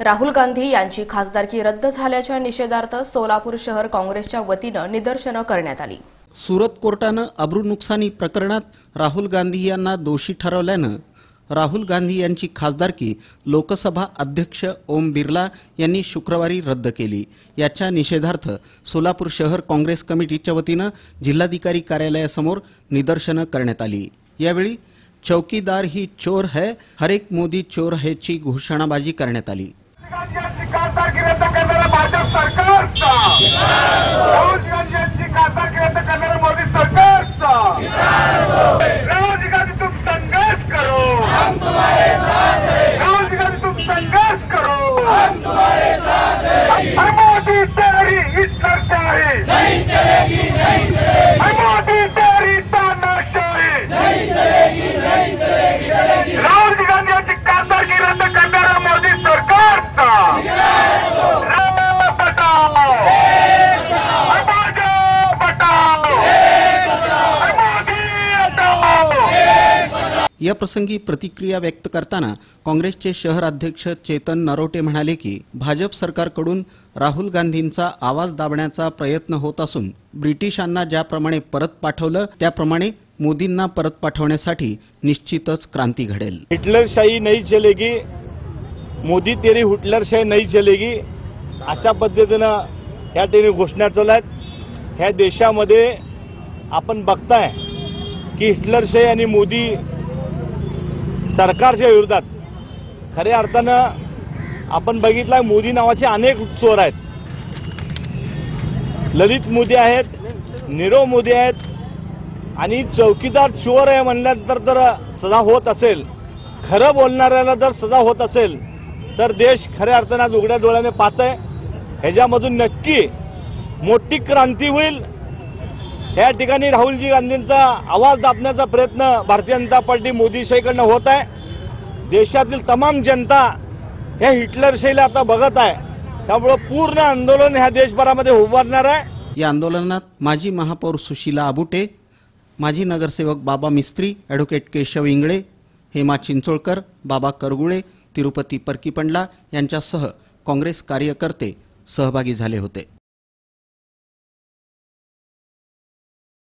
राहुल गांधी यांची खासदारकी रद्द झाल्याच्या निषेधार्थ सोलापूर शहर काँग्रेसच्या वतीनं निदर्शनं करण्यात आली. सुरत कोर्टानं अब्रू नुकसानी प्रकरणात राहुल गांधी यांना दोषी ठरवल्यानं राहुल गांधी यांची खासदारकी लोकसभा अध्यक्ष ओम बिर्ला यांनी शुक्रवारी रद्द केली. याच्या निषेधार्थ सोलापूर शहर काँग्रेस कमिटीच्या वतीनं जिल्हाधिकारी कार्यालयासमोर निदर्शनं करण्यात आली. यावेळी चौकीदार ही चोर है हरेक मोदी चोर हैची घोषणाबाजी करण्यात आली. गांधी खासदारकी रद्द करणारा भाजप सरकारचा. राहुल गांधी यांची खासदारकी रद्द करणारा मोदी सरकारचा राहुल गांधी तुम संघर्ष करो हम तुम्हारे साथ राहुल गांधी तुम संघर्ष करो हम तुम्हारे साथ मोदी तेरी हिटलरशाही नहीं चलेगी नहीं चलेगी मोदी तेरी तानाशाही नहीं चलेगी नहीं चलेगी राहुल गांधी यांची खासदारकी रद्द करणारा मोदी सरकारचा राम बटाव भाजप बटाव मोदी हटाव या प्रसंगी प्रतिक्रिया व्यक्त करताना काँग्रेसचे शहर अध्यक्ष चेतन नरोटे म्हणाले की भाजप सरकारकडून राहुल गांधींचा आवाज दाबण्याचा प्रयत्न होत असून ब्रिटिशांना ज्याप्रमाणे परत पाठवलं त्याप्रमाणे मोदींना परत पाठवण्यासाठी निश्चितच क्रांती घडेल. हिटलरशाही नाही चलेगी मोदी तेरी हिटलरशाही नाही चलेगी अशा पद्धतीनं ह्या त्यांनी घोषणा चालू आहेत ह्या देशामध्ये आपण बघताय की हिटलरशाही आणि मोदी सरकारच्या विरोधात. खऱ्या अर्थानं आपण बघितलं मोदी नावाचे अनेक चोर आहेत. ललित मोदी आहेत नीरव मोदी आहेत आणि चौकीदार चोर आहे म्हणल्यानंतर जर सजा होत असेल खरं बोलणाऱ्याला जर सजा होत असेल तर देश खऱ्या अर्थानं आज उघड्या डोळ्याने पाहत आहे ह्याच्यामधून नक्की मोठी क्रांती होईल या ठिकाणी राहुलजी गांधींचा आवाज दाबण्याचा प्रयत्न भारतीय जनता पार्टी मोदीशाहीकडनं होत आहे. देशातील तमाम जनता ह्या हिटलरशाहीला आता बघत आहे. त्यामुळं पूर्ण आंदोलन ह्या देशभरामध्ये उभारणार आहे. या आंदोलनात माजी महापौर सुशीला आबुटे माजी नगरसेवक बाबा मिस्त्री ॲडव्होकेट केशव इंगळे हेमा चिंचोळकर बाबा करगुळे तिरुपती परकीपंडला यांच्यासह काँग्रेस कार्यकर्ते सहभागी झाले होते.